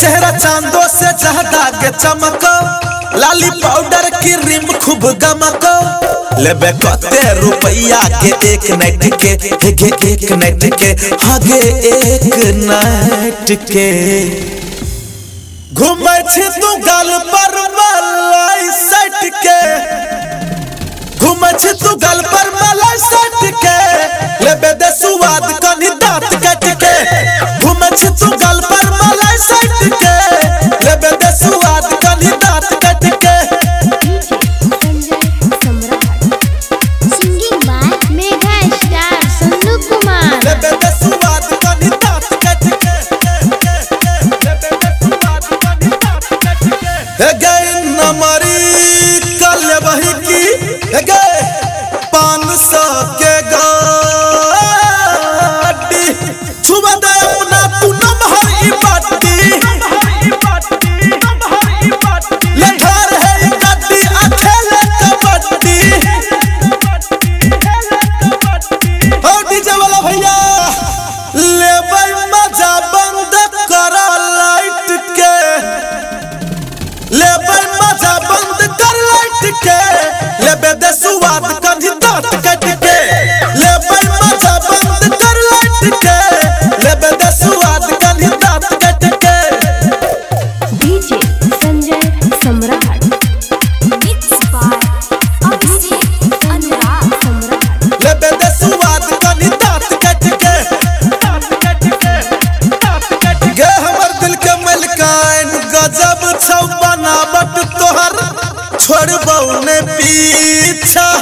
चेहरा चांदो से के चमको लाली पाउडर की रिम खूब गमको। लेबे कते रुपया के एक नाइट के एक नाइट के हगे एक नाइट के। घूम तू गल पर मलाई लेबर मज़ा बंद कर लट के। लेबे दस इच्छा